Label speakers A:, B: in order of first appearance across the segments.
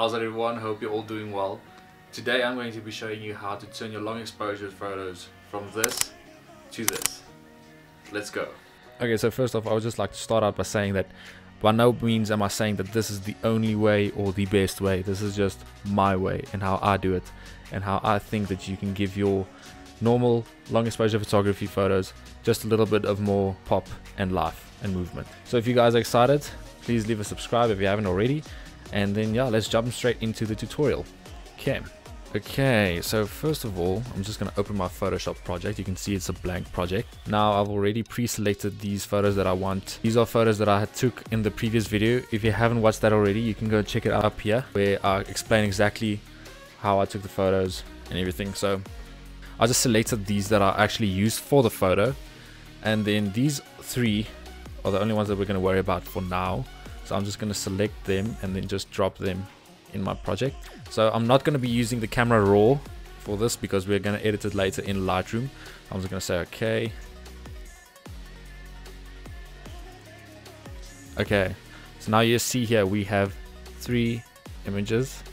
A: How's everyone? Hope you're all doing well. Today I'm going to be showing you how to turn your long exposure photos from this to this. Let's go. Okay, so first off, I would just like to start out by saying that by no means am I saying that this is the only way or the best way. This is just my way and how I do it and how I think that you can give your normal long exposure photography photos just a little bit of more pop and life and movement. So if you guys are excited, please leave a subscribe if you haven't already and then yeah let's jump straight into the tutorial. Okay. Okay so first of all i'm just going to open my photoshop project. You can see it's a blank project. Now i've already pre-selected these photos that i want. These are photos that i took in the previous video. If you haven't watched that already you can go check it out up here where i explain exactly how i took the photos and everything. So i just selected these that are actually used for the photo. And then these three are the only ones that we're going to worry about for now so I'm just going to select them and then just drop them in my project. So I'm not going to be using the camera raw for this because we're going to edit it later in Lightroom. I'm just going to say okay. Okay, so now you see here we have three images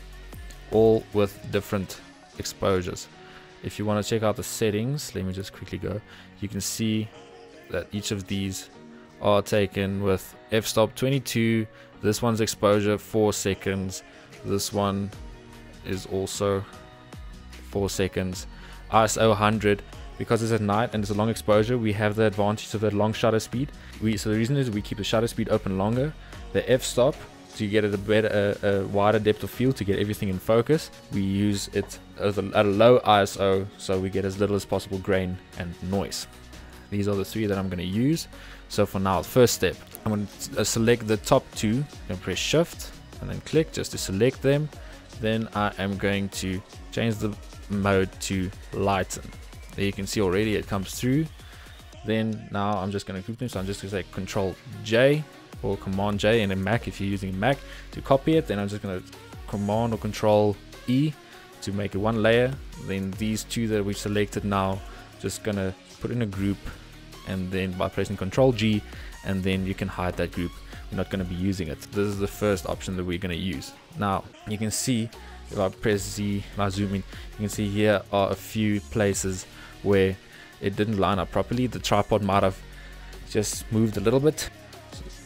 A: all with different exposures. If you want to check out the settings, let me just quickly go. You can see that each of these are taken with f-stop 22 this one's exposure 4 seconds. This one is also 4 seconds. ISO 100 because it's at night and it's a long exposure we have the advantage of that long shutter speed. We so the reason is we keep the shutter speed open longer. The f-stop so you get a better a, a, wider depth of field to get everything in focus we use it a, at a low ISO so we get as little as possible grain and noise. These are the three that I'm going to use so for now, first step, I'm going to uh, select the top two and press shift and then click just to select them. Then I am going to change the mode to lighten. There you can see already it comes through. Then now I'm just going to group them. So I'm just going to say Control J or Command J in a Mac if you're using Mac to copy it. Then I'm just going to Command or Control E to make it one layer. Then these two that we've selected now, just going to put in a group and then by pressing Control G and then you can hide that group. We're not going to be using it. This is the first option that we're going to use. Now you can see if I press Z, if I zoom in, you can see here are a few places where it didn't line up properly. The tripod might have just moved a little bit.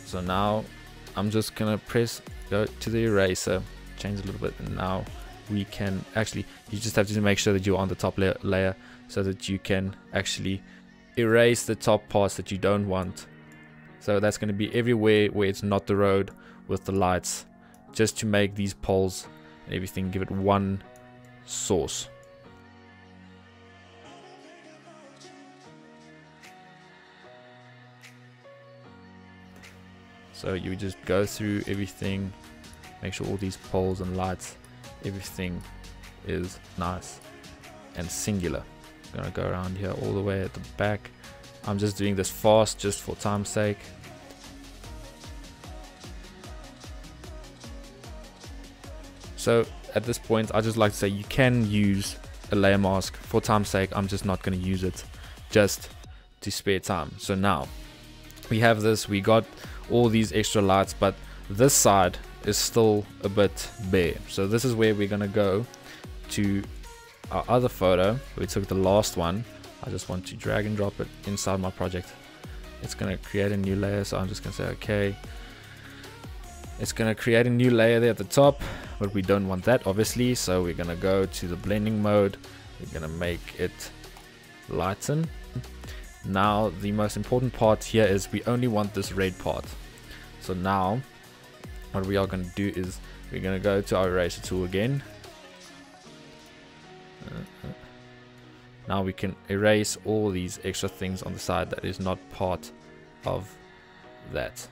A: So, now I'm just gonna press go to the eraser, change a little bit, and now we can actually. You just have to make sure that you're on the top layer so that you can actually erase the top parts that you don't want. So that's going to be everywhere where it's not the road with the lights. Just to make these poles and everything give it one source. So you just go through everything, make sure all these poles and lights, everything is nice and singular gonna go around here all the way at the back. I'm just doing this fast just for time's sake. So at this point I just like to say you can use a layer mask. For time's sake I'm just not to use it. Just to spare time. So now we have this. We got all these extra lights but this side is still a bit bare. So this is where we're to go to our other photo, we took the last one. I just want to drag and drop it inside my project. It's going to create a new layer, so I'm just going to say okay. It's going to create a new layer there at the top, but we don't want that obviously, so we're going to go to the blending mode. We're going to make it lighten. Now the most important part here is we only want this red part. So now what we are going to do is we're going to go to our eraser tool again now we can erase all these extra things on the side that is not part of that.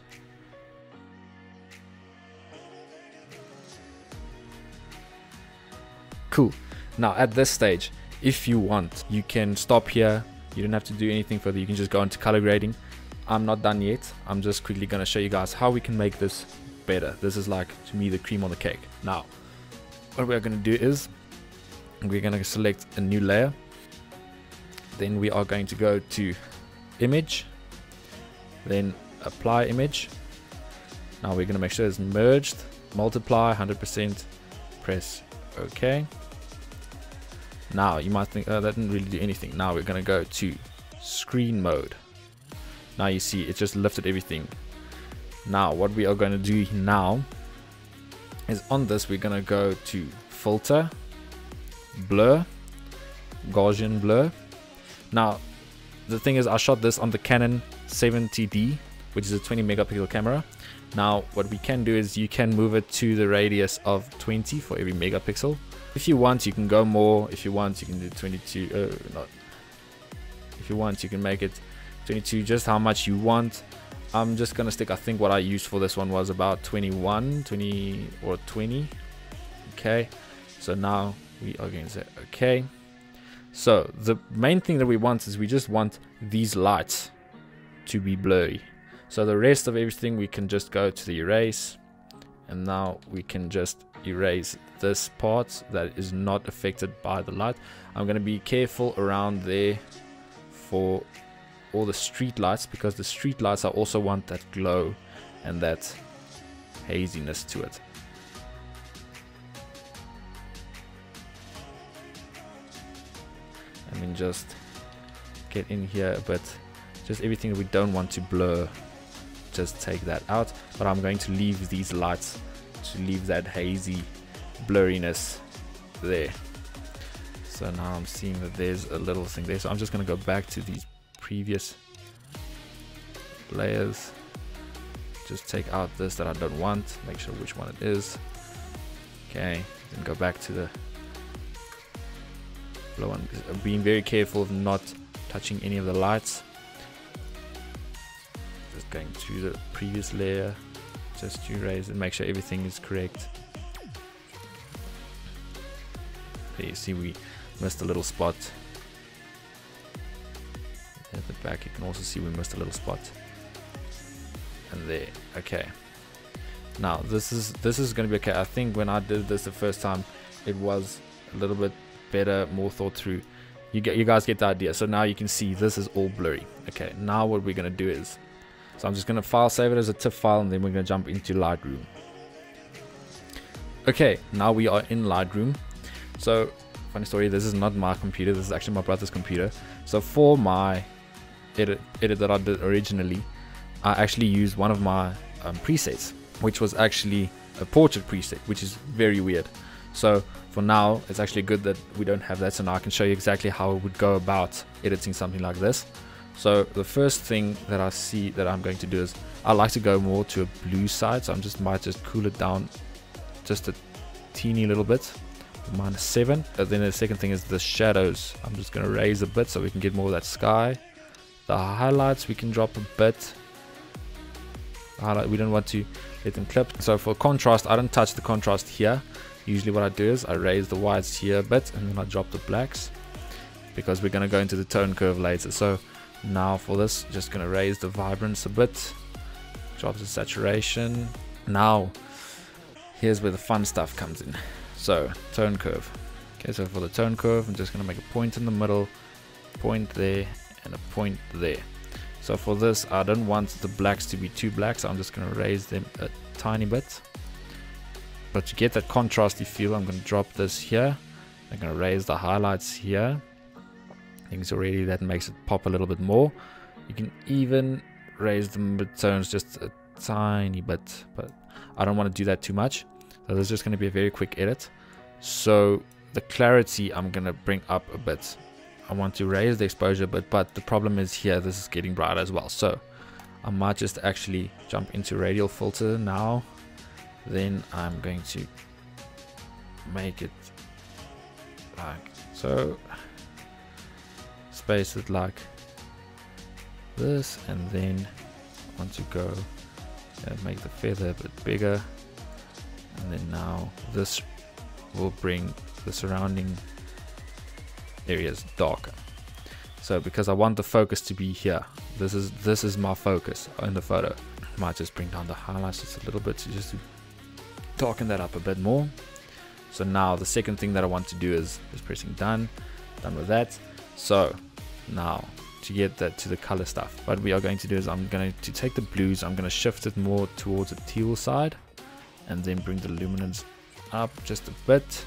A: Cool. Now at this stage, if you want, you can stop here. You don't have to do anything further. You can just go into color grading. I'm not done yet. I'm just quickly going to show you guys how we can make this better. This is like, to me, the cream on the cake. Now, what we're going to do is we're going to select a new layer then we are going to go to image then apply image now we're going to make sure it's merged multiply 100% press OK. Now you might think, oh, that didn't really do anything. Now we're going to go to screen mode. Now you see it just lifted everything. Now what we are going to do now is on this we're going to go to filter, blur, Gaussian blur. Now the thing is I shot this on the Canon 70D which is a 20 megapixel camera. Now what we can do is you can move it to the radius of 20 for every megapixel. If you want you can go more, if you want you can do 22, uh, not, if you want you can make it 22 just how much you want. I'm just gonna stick I think what I used for this one was about 21 20 or 20 okay so now we are going to say okay so the main thing that we want is we just want these lights to be blurry so the rest of everything we can just go to the erase and now we can just erase this part that is not affected by the light. I'm going to be careful around there for all the street lights because the street lights I also want that glow and that haziness to it. Just get in here but just everything we don't want to blur just take that out. But I'm going to leave these lights to leave that hazy blurriness there. So now I'm seeing that there's a little thing there. So I'm just going to go back to these previous layers. Just take out this that I don't want make sure which one it is. Okay then go back to the one. Being very careful of not touching any of the lights. Just going to the previous layer just to erase and make sure everything is correct. There you see we missed a little spot. At the back you can also see we missed a little spot. And there okay. Now this is this is going to be okay. I think when I did this the first time it was a little bit better more thought through you get you guys get the idea so now you can see this is all blurry okay now what we're going to do is so I'm just going to file save it as a TIFF file and then we're going to jump into Lightroom. Okay, now we are in Lightroom. So, funny story, this is not my computer, this is actually my brother's computer. So for my edit, edit that I did originally, I actually used one of my um, presets, which was actually a portrait preset, which is very weird. So for now, it's actually good that we don't have that, so now I can show you exactly how I would go about editing something like this. So the first thing that I see that I'm going to do is I like to go more to a blue side. So I'm just might just cool it down just a teeny little bit, minus seven. And then the second thing is the shadows. I'm just going to raise a bit so we can get more of that sky. The highlights we can drop a bit. Highlight we don't want to let them clip. So for contrast, I don't touch the contrast here. Usually what I do is I raise the whites here a bit and then I drop the blacks because we're going to go into the tone curve later. So now for this, just gonna raise the vibrance a bit, drop the saturation. Now, here's where the fun stuff comes in. So, tone curve. Okay, so for the tone curve, I'm just gonna make a point in the middle, point there, and a point there. So for this, I don't want the blacks to be too black, so I'm just gonna raise them a tiny bit. But to get that contrasty feel, I'm gonna drop this here. I'm gonna raise the highlights here. Things already that makes it pop a little bit more. You can even raise the midtones just a tiny bit but I don't want to do that too much. So this is just going to be a very quick edit. So the clarity I'm going to bring up a bit. I want to raise the exposure but but the problem is here this is getting brighter as well. So I might just actually jump into radial filter now then I'm going to make it like so space it like this and then I want to go and make the feather a bit bigger and then now this will bring the surrounding areas darker. So because I want the focus to be here this is this is my focus in the photo. Might just bring down the highlights just a little bit to just darken that up a bit more. So now the second thing that I want to do is pressing done done with that. So now to get that to the color stuff what we are going to do is I'm going to take the blues I'm going to shift it more towards the teal side and then bring the luminance up just a bit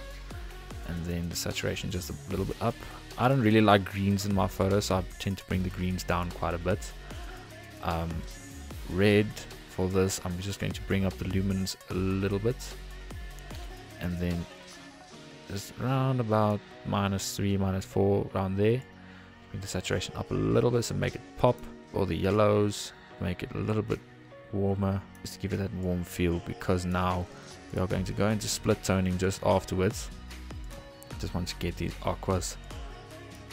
A: and then the saturation just a little bit up. I don't really like greens in my photo so I tend to bring the greens down quite a bit. Um, red for this I'm just going to bring up the lumens a little bit. And then just around about minus 3 minus 4 around there. Bring the saturation up a little bit so make it pop. All the yellows make it a little bit warmer just to give it that warm feel because now we are going to go into split toning just afterwards. Just want to get these aquas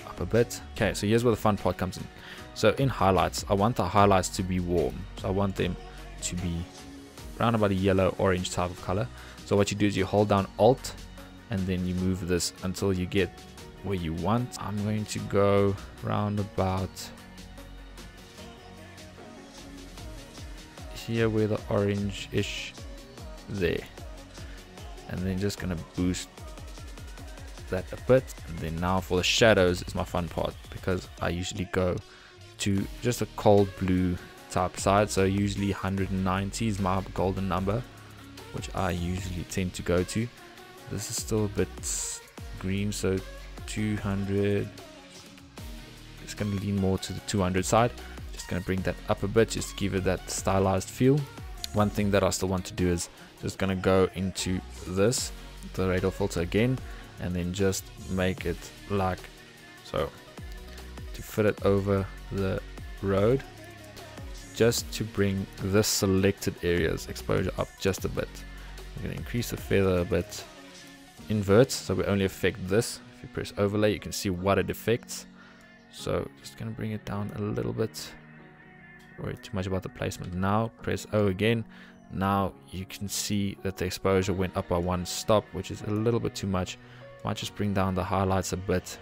A: up a bit. Okay so here's where the fun part comes in. So in highlights I want the highlights to be warm. So I want them to be around about a yellow orange type of color. So what you do is you hold down alt and then you move this until you get where you want. I'm going to go round about here where the orange-ish there. And then just gonna boost that a bit. And then now for the shadows is my fun part because I usually go to just a cold blue type side. So usually 190 is my golden number which I usually tend to go to. This is still a bit green so 200 it's gonna lean more to the 200 side. Just gonna bring that up a bit just to give it that stylized feel. One thing that I still want to do is just gonna go into this the radial filter again and then just make it like so. To fit it over the road just to bring the selected areas exposure up just a bit. I'm going to increase the feather a bit. Invert so we only affect this. If you press overlay you can see what it affects. So just going to bring it down a little bit. Worry too much about the placement. Now press O again. Now you can see that the exposure went up by one stop which is a little bit too much. Might just bring down the highlights a bit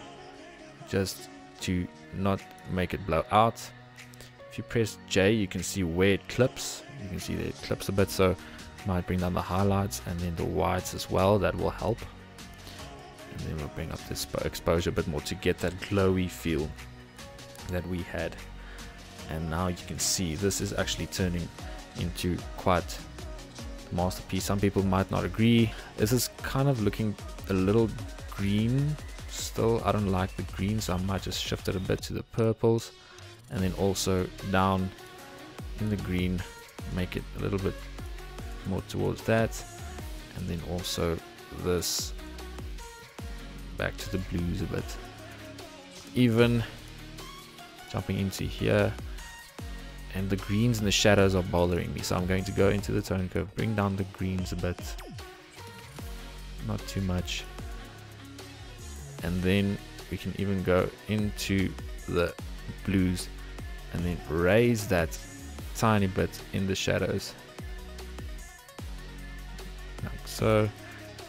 A: just to not make it blow out if you press J you can see where it clips. You can see that it clips a bit so might bring down the highlights and then the whites as well. That will help. And then we'll bring up this exposure a bit more to get that glowy feel that we had. And now you can see this is actually turning into quite masterpiece. Some people might not agree. This is kind of looking a little green still. I don't like the green so I might just shift it a bit to the purples and then also down in the green make it a little bit more towards that and then also this back to the blues a bit. Even jumping into here and the greens and the shadows are bothering me so I'm going to go into the tone curve bring down the greens a bit. Not too much. And then we can even go into the blues and then raise that tiny bit in the shadows. Like so.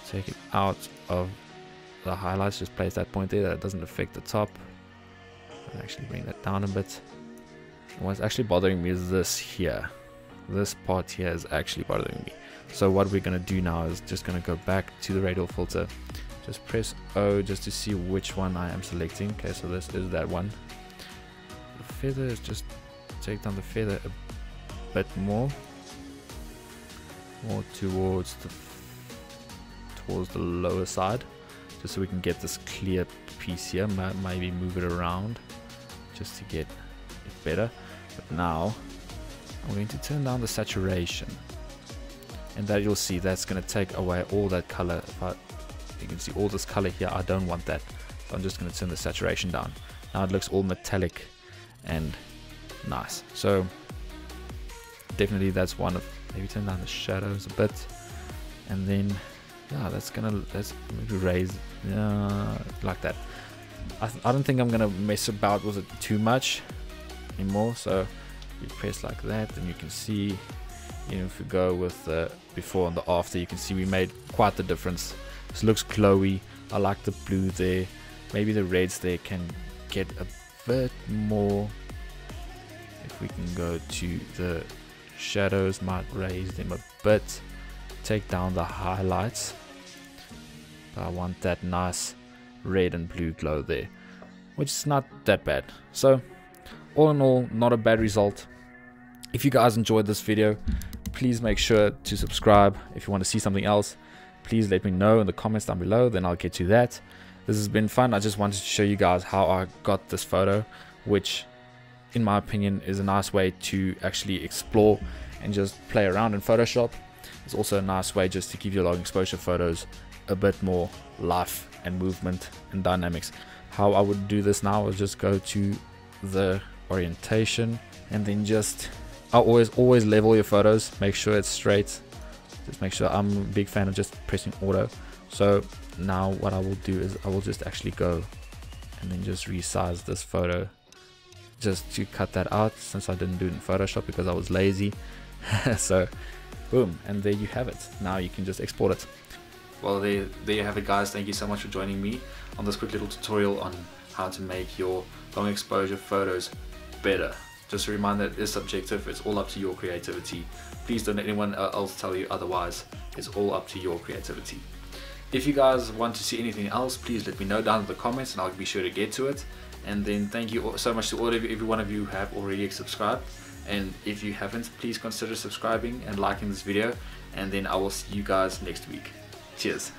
A: Take it out of the highlights. Just place that point there that doesn't affect the top. And actually bring that down a bit. What's actually bothering me is this here. This part here is actually bothering me. So what we're going to do now is just going to go back to the radial filter. Just press O just to see which one I am selecting. Okay so this is that one feather is just take down the feather a bit more. More towards the towards the lower side just so we can get this clear piece here. Maybe move it around just to get it better. But now I'm going to turn down the saturation. And that you'll see that's going to take away all that color. I, you can see all this color here I don't want that. So I'm just going to turn the saturation down. Now it looks all metallic and nice. So definitely that's one of maybe turn down the shadows a bit and then yeah that's gonna let's maybe raise uh, like that. I, I don't think I'm gonna mess about with it too much anymore so you press like that and you can see you know if we go with the before and the after you can see we made quite the difference. This looks glowy. I like the blue there. Maybe the reds there can get a bit more. If we can go to the shadows might raise them a bit. Take down the highlights. But I want that nice red and blue glow there which is not that bad. So all in all not a bad result. If you guys enjoyed this video please make sure to subscribe. If you want to see something else please let me know in the comments down below then I'll get to that this has been fun. I just wanted to show you guys how I got this photo which in my opinion is a nice way to actually explore and just play around in Photoshop. It's also a nice way just to give your long exposure photos a bit more life and movement and dynamics. How I would do this now is just go to the orientation and then just I always always level your photos. Make sure it's straight. Just make sure I'm a big fan of just pressing auto. So now what I will do is I will just actually go and then just resize this photo just to cut that out since I didn't do it in Photoshop because I was lazy. So boom and there you have it. Now you can just export it. Well there, there you have it guys. Thank you so much for joining me on this quick little tutorial on how to make your long exposure photos better. Just a reminder that it's subjective. It's all up to your creativity. Please don't let anyone uh, else tell you otherwise. It's all up to your creativity if you guys want to see anything else please let me know down in the comments and I'll be sure to get to it. And then thank you so much to all of you every one of you who have already subscribed. And if you haven't please consider subscribing and liking this video. And then I will see you guys next week. Cheers